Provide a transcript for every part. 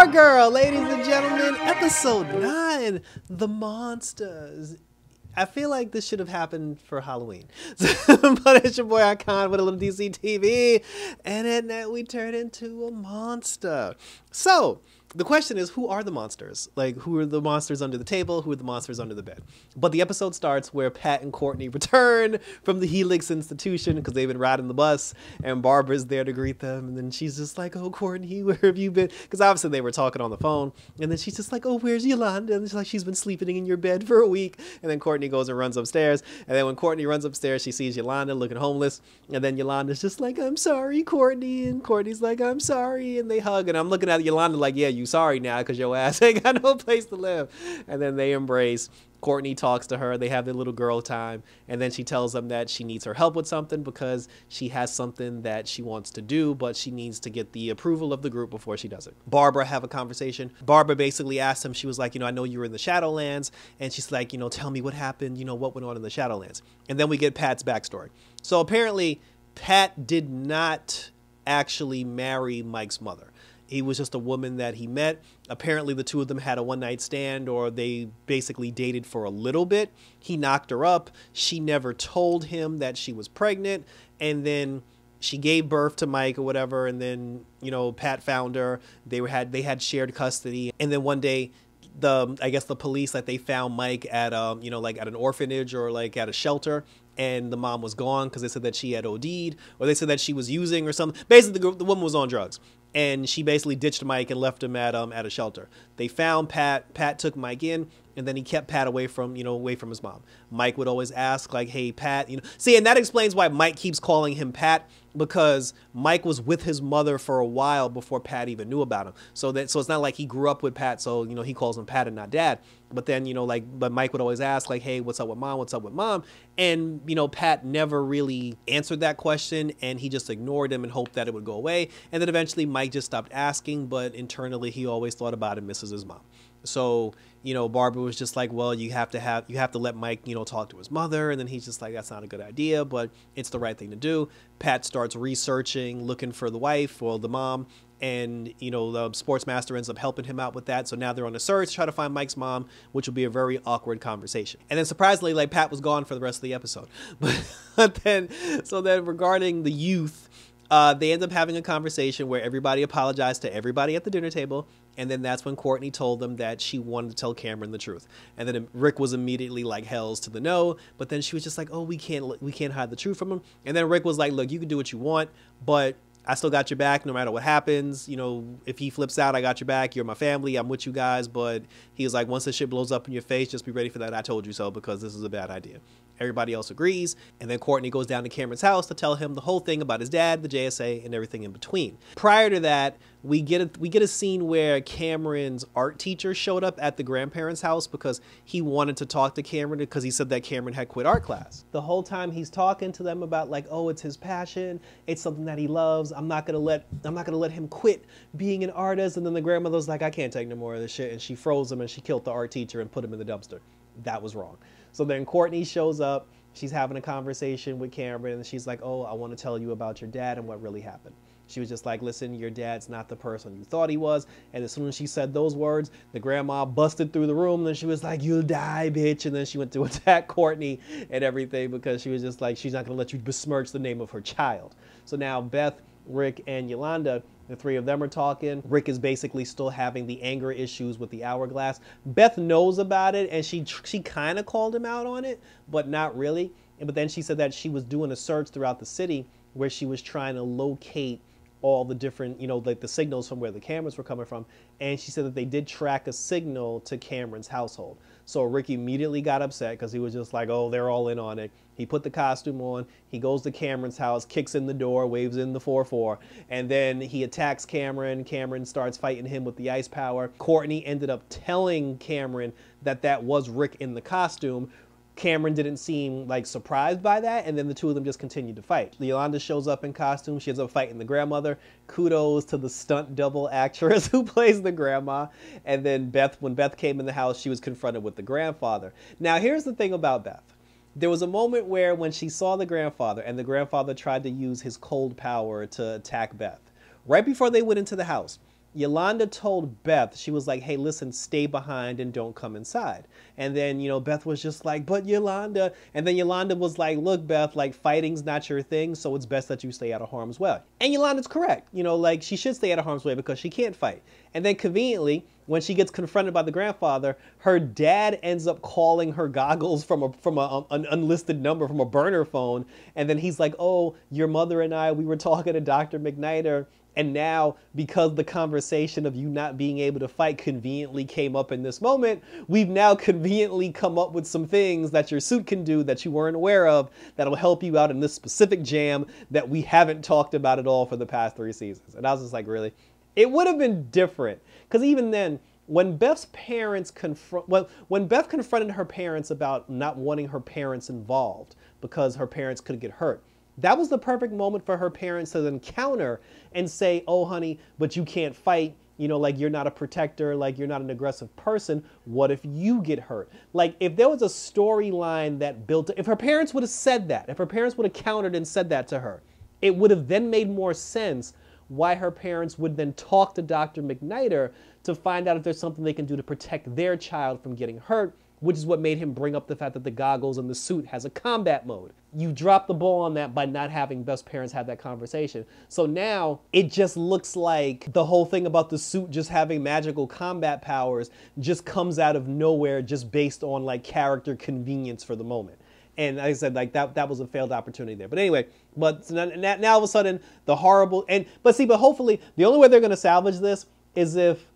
Stargirl, ladies and gentlemen, episode 9 The Monsters. I feel like this should have happened for Halloween. but it's your boy Icon with a little DC TV, and at night we turn into a monster. So, the question is who are the monsters? Like, who are the monsters under the table? Who are the monsters under the bed? But the episode starts where Pat and Courtney return from the Helix Institution because they've been riding the bus, and Barbara's there to greet them. And then she's just like, Oh, Courtney, where have you been? Because obviously they were talking on the phone. And then she's just like, Oh, where's Yolanda? And she's like, She's been sleeping in your bed for a week. And then Courtney goes and runs upstairs. And then when Courtney runs upstairs, she sees Yolanda looking homeless. And then Yolanda's just like, I'm sorry, Courtney. And Courtney's like, I'm sorry. And they hug. And I'm looking at Yolanda like, Yeah, you sorry now because your ass ain't got no place to live. And then they embrace. Courtney talks to her. They have their little girl time. And then she tells them that she needs her help with something because she has something that she wants to do, but she needs to get the approval of the group before she does it. Barbara have a conversation. Barbara basically asked him, she was like, you know, I know you were in the Shadowlands. And she's like, you know, tell me what happened, you know, what went on in the Shadowlands. And then we get Pat's backstory. So apparently, Pat did not actually marry Mike's mother. He was just a woman that he met. Apparently, the two of them had a one night stand or they basically dated for a little bit. He knocked her up. She never told him that she was pregnant. And then she gave birth to Mike or whatever. And then, you know, Pat found her. They had they had shared custody. And then one day, the I guess the police like they found Mike at um you know like at an orphanage or like at a shelter and the mom was gone because they said that she had OD'd or they said that she was using or something. Basically, the, the woman was on drugs and she basically ditched Mike and left him at um at a shelter. They found Pat. Pat took Mike in, and then he kept Pat away from you know away from his mom. Mike would always ask like, "Hey, Pat," you know. See, and that explains why Mike keeps calling him Pat because Mike was with his mother for a while before Pat even knew about him. So that so it's not like he grew up with Pat, so you know he calls him Pat and not Dad. But then you know like but Mike would always ask like, "Hey, what's up with mom? What's up with mom?" And you know Pat never really answered that question, and he just ignored him and hoped that it would go away. And then eventually Mike just stopped asking, but internally he always thought about and misses his mom. So you know Barbara was just like, well, you have to have you have to let Mike you know talk to his mother, and then he's just like, that's not a good idea, but it's the right thing to do. Pat starts researching, looking for the wife or the mom, and you know the Sportsmaster ends up helping him out with that. So now they're on a search to try to find mike's mom which will be a very awkward conversation. And then surprisingly like pat was gone for the rest of the episode. But then so then regarding the youth uh, they end up having a conversation where everybody apologized to everybody at the dinner table and then that's when Courtney told them that she wanted to tell Cameron the truth. And then Rick was immediately like hells to the no, but then she was just like, "Oh, we can't we can't hide the truth from him." And then Rick was like, "Look, you can do what you want, but I still got your back no matter what happens. You know, if he flips out, I got your back. You're my family. I'm with you guys. But he was like, once this shit blows up in your face, just be ready for that. I told you so because this is a bad idea. Everybody else agrees. And then Courtney goes down to Cameron's house to tell him the whole thing about his dad, the JSA, and everything in between. Prior to that, we get a, we get a scene where Cameron's art teacher showed up at the grandparents' house because he wanted to talk to Cameron because he said that Cameron had quit art class. The whole time he's talking to them about like, oh, it's his passion, it's something that he loves. I'm not gonna let I'm not gonna let him quit being an artist. And then the grandmother's like, I can't take no more of this shit, and she froze him and she killed the art teacher and put him in the dumpster. That was wrong. So then Courtney shows up. She's having a conversation with Cameron, and she's like, "Oh, I want to tell you about your dad and what really happened." She was just like, "Listen, your dad's not the person you thought he was." And as soon as she said those words, the grandma busted through the room. And she was like, "You'll die, bitch!" And then she went to attack Courtney and everything because she was just like, she's not gonna let you besmirch the name of her child. So now Beth, Rick, and Yolanda the three of them are talking. Rick is basically still having the anger issues with the hourglass. Beth knows about it and she she kind of called him out on it, but not really. But then she said that she was doing a search throughout the city where she was trying to locate all the different, you know, like the signals from where the cameras were coming from. And she said that they did track a signal to Cameron's household. So Rick immediately got upset because he was just like, oh, they're all in on it. He put the costume on. He goes to Cameron's house, kicks in the door, waves in the 4 4, and then he attacks Cameron. Cameron starts fighting him with the ice power. Courtney ended up telling Cameron that that was Rick in the costume. Cameron didn't seem like surprised by that, and then the two of them just continued to fight. Yolanda shows up in costume. She ends up fighting the grandmother. Kudos to the stunt double actress who plays the grandma. And then Beth, when Beth came in the house, she was confronted with the grandfather. Now, here's the thing about Beth. There was a moment where when she saw the grandfather, and the grandfather tried to use his cold power to attack Beth. Right before they went into the house, Yolanda told Beth, she was like, hey, listen, stay behind and don't come inside. And then, you know, Beth was just like, but Yolanda. And then Yolanda was like, look, Beth, like fighting's not your thing, so it's best that you stay out of harm's way. And Yolanda's correct. You know, like she should stay out of harm's way because she can't fight. And then conveniently, when she gets confronted by the grandfather, her dad ends up calling her goggles from a from a, um, an unlisted number from a burner phone, and then he's like, "Oh, your mother and I, we were talking to Dr. McNider, and now, because the conversation of you not being able to fight conveniently came up in this moment, we've now conveniently come up with some things that your suit can do that you weren't aware of that'll help you out in this specific jam that we haven't talked about at all for the past three seasons. And I was just like, really? It would have been different. Because even then, when Beth's parents confront, well, when Beth confronted her parents about not wanting her parents involved because her parents could get hurt, that was the perfect moment for her parents to then counter and say, oh, honey, but you can't fight. You know, like you're not a protector, like you're not an aggressive person. What if you get hurt? Like, if there was a storyline that built, if her parents would have said that, if her parents would have countered and said that to her, it would have then made more sense why her parents would then talk to Dr. McNider to find out if there's something they can do to protect their child from getting hurt which is what made him bring up the fact that the goggles and the suit has a combat mode. You drop the ball on that by not having Beth's parents have that conversation. So now it just looks like the whole thing about the suit just having magical combat powers just comes out of nowhere just based on like character convenience for the moment. And like I said, like that that was a failed opportunity there. But anyway, but now, now all of a sudden the horrible and but see, but hopefully the only way they're gonna salvage this is if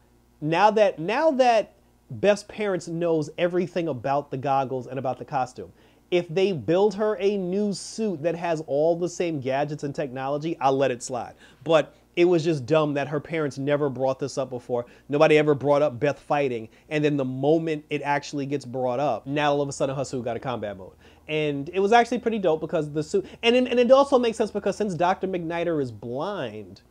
now that now that Beth's Parents knows everything about the goggles and about the costume. If they build her a new suit that has all the same gadgets and technology, I'll let it slide. But it was just dumb that her parents never brought this up before. Nobody ever brought up Beth fighting. And then the moment it actually gets brought up, now all of a sudden her suit got a combat mode. And it was actually pretty dope because the suit, and, and it also makes sense because since Dr. McNider is blind,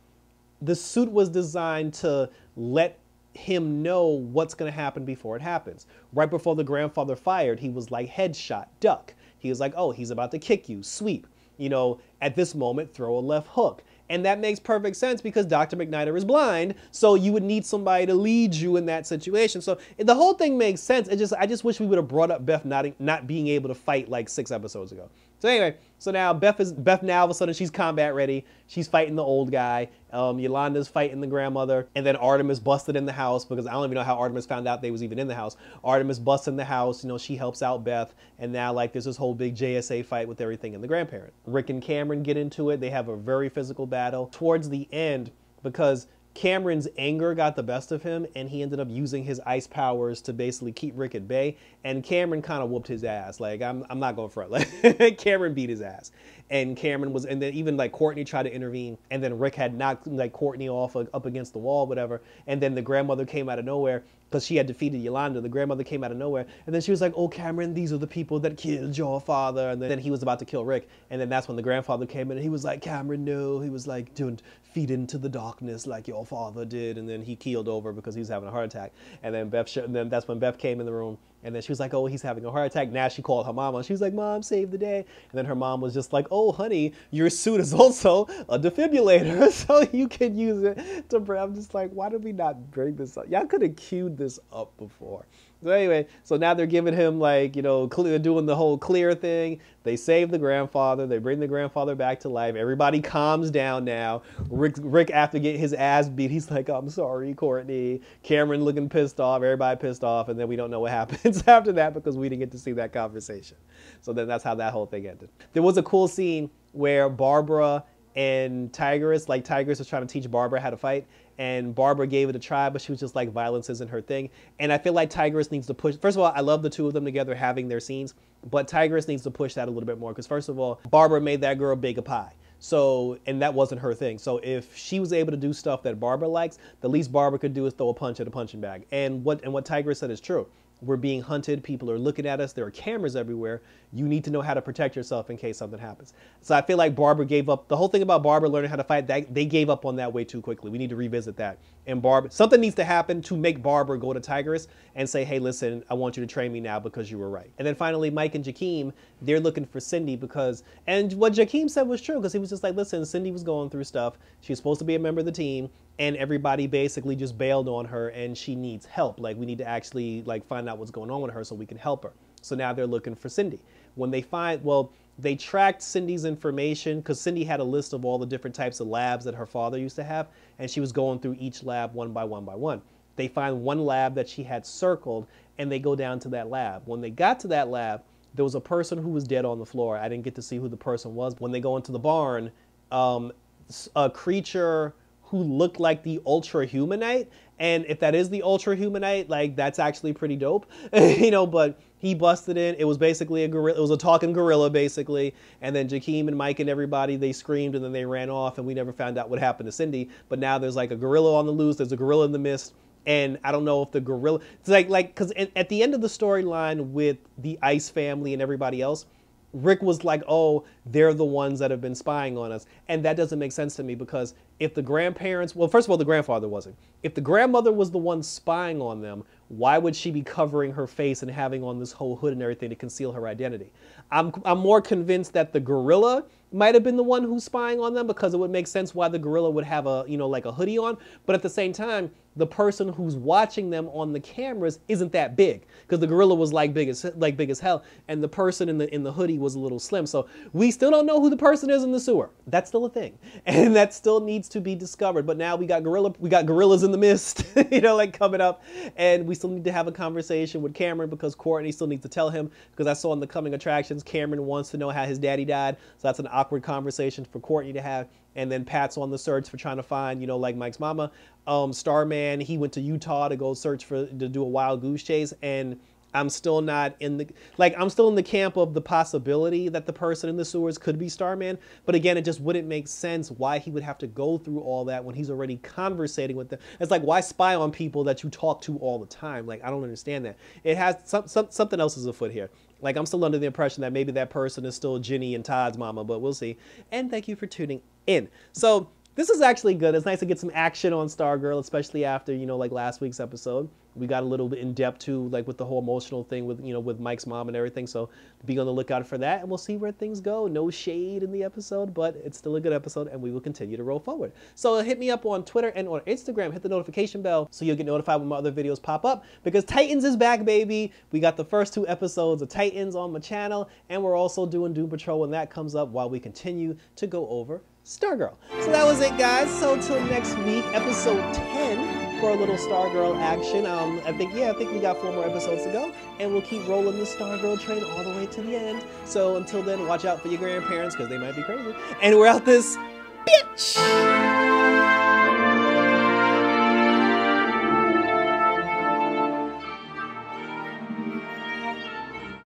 the suit was designed to let him know what's going to happen before it happens. Right before the grandfather fired, he was like, headshot, duck. He was like, oh, he's about to kick you, sweep. You know, at this moment, throw a left hook. And that makes perfect sense because Dr. McNider is blind, so you would need somebody to lead you in that situation. So the whole thing makes sense. It just I just wish we would have brought up Beth not not being able to fight like six episodes ago. So anyway, so now Beth is Beth now all of a sudden she's combat ready. She's fighting the old guy. Um, Yolanda's fighting the grandmother, and then Artemis busted in the house because I don't even know how Artemis found out they was even in the house. Artemis busts in the house. You know she helps out Beth, and now like there's this whole big JSA fight with everything and the grandparent. Rick and Cameron get into it. They have a very physical battle towards the end because Cameron's anger got the best of him, and he ended up using his ice powers to basically keep Rick at bay. And Cameron kind of whooped his ass. Like I'm, I'm not going front. Like Cameron beat his ass, and Cameron was, and then even like Courtney tried to intervene, and then Rick had knocked like Courtney off like, up against the wall, whatever. And then the grandmother came out of nowhere because she had defeated Yolanda. The grandmother came out of nowhere, and then she was like, "Oh, Cameron, these are the people that killed your father." And then he was about to kill Rick, and then that's when the grandfather came in, and he was like, "Cameron, no." He was like, "Don't feed into the darkness like your father did." And then he keeled over because he was having a heart attack. And then Beth, and then that's when Beth came in the room and then she was like, oh, he's having a heart attack. Now she called her mama. She was like, mom, save the day. And then her mom was just like, oh, honey, your suit is also a defibrillator, so you can use it to. I'm just like, why did we not bring this up? Y'all could have queued this up before. So anyway, so now they're giving him like, you know, clear, doing the whole clear thing. They save the grandfather. They bring the grandfather back to life. Everybody calms down now. Rick, Rick after getting his ass beat, he's like, I'm sorry, Courtney. Cameron looking pissed off. Everybody pissed off. And then we don't know what happens after that because we didn't get to see that conversation. So then that's how that whole thing ended. There was a cool scene where Barbara and Tigress, like Tigress was trying to teach Barbara how to fight, and Barbara gave it a try, but she was just like violence isn't her thing. And I feel like Tigress needs to push. First of all, I love the two of them together having their scenes, but Tigress needs to push that a little bit more because first of all, Barbara made that girl bake a pie. So, and that wasn't her thing. So if she was able to do stuff that Barbara likes, the least Barbara could do is throw a punch at a punching bag. And what and what Tigress said is true. We're being hunted. People are looking at us. There are cameras everywhere. You need to know how to protect yourself in case something happens. So I feel like Barbara gave up. The whole thing about Barbara learning how to fight, that, they gave up on that way too quickly. We need to revisit that. And Barbara, something needs to happen to make Barbara go to Tigress and say, hey, listen, I want you to train me now because you were right. And then finally, Mike and Jakeem, they're looking for Cindy because, and what Jakeem said was true because he was just like, listen, Cindy was going through stuff. She was supposed to be a member of the team and everybody basically just bailed on her and she needs help. Like we need to actually like find out what's going on with her so we can help her. So now they're looking for Cindy. When they find, well, they tracked Cindy's information because Cindy had a list of all the different types of labs that her father used to have, and she was going through each lab one by one by one. They find one lab that she had circled, and they go down to that lab. When they got to that lab, there was a person who was dead on the floor. I didn't get to see who the person was. When they go into the barn, um, a creature who looked like the Ultra Humanite. And if that is the Ultra Humanite, like that's actually pretty dope, you know. But he busted in. It was basically a gorilla. It was a talking gorilla, basically. And then Jakeem and Mike and everybody they screamed and then they ran off, and we never found out what happened to Cindy. But now there's like a gorilla on the loose. There's a gorilla in the mist. And I don't know if the gorilla, it's like, like, because at the end of the storyline with the Ice family and everybody else, Rick was like, oh, they're the ones that have been spying on us. And that doesn't make sense to me because if the grandparents, well, first of all, the grandfather wasn't. If the grandmother was the one spying on them, why would she be covering her face and having on this whole hood and everything to conceal her identity? I'm, I'm more convinced that the gorilla might have been the one who's spying on them because it would make sense why the gorilla would have a, you know, like a hoodie on. But at the same time, the person who's watching them on the cameras isn't that big because the gorilla was like big as like big as hell and the person in the in the hoodie was a little slim. So we still don't know who the person is in the sewer. That's still a thing and that still needs to be discovered. But now we got gorilla we got gorillas in the mist you know like coming up and we still need to have a conversation with Cameron because Courtney still needs to tell him because I saw in the coming attractions Cameron wants to know how his daddy died so that's an awkward conversation for Courtney to have and then Pat's on the search for trying to find, you know, like Mike's mama. Um, Starman, he went to Utah to go search for to do a wild goose chase, and I'm still not in the like I'm still in the camp of the possibility that the person in the sewers could be Starman. But again, it just wouldn't make sense why he would have to go through all that when he's already conversating with them. It's like why spy on people that you talk to all the time? Like I don't understand that. It has some, some something else is afoot here. Like I'm still under the impression that maybe that person is still Jennie and Todd's mama, but we'll see. And thank you for tuning in. So this is actually good. It's nice to get some action on Stargirl, especially after, you know, like last week's episode. We got a little bit in depth too, like with the whole emotional thing with, you know, with Mike's mom and everything. So be on the lookout for that and we'll see where things go. No shade in the episode, but it's still a good episode and we will continue to roll forward. So hit me up on Twitter and on Instagram. Hit the notification bell so you'll get notified when my other videos pop up because Titans is back, baby. We got the first two episodes of Titans on my channel and we're also doing Doom Patrol when that comes up while we continue to go over Stargirl. So that was it, guys. So till next week, episode 10 for a little Stargirl action. Um, I think, yeah, I think we got four more episodes to go, and we'll keep rolling the Stargirl train all the way to the end. So until then, watch out for your grandparents because they might be crazy. And we're out this bitch.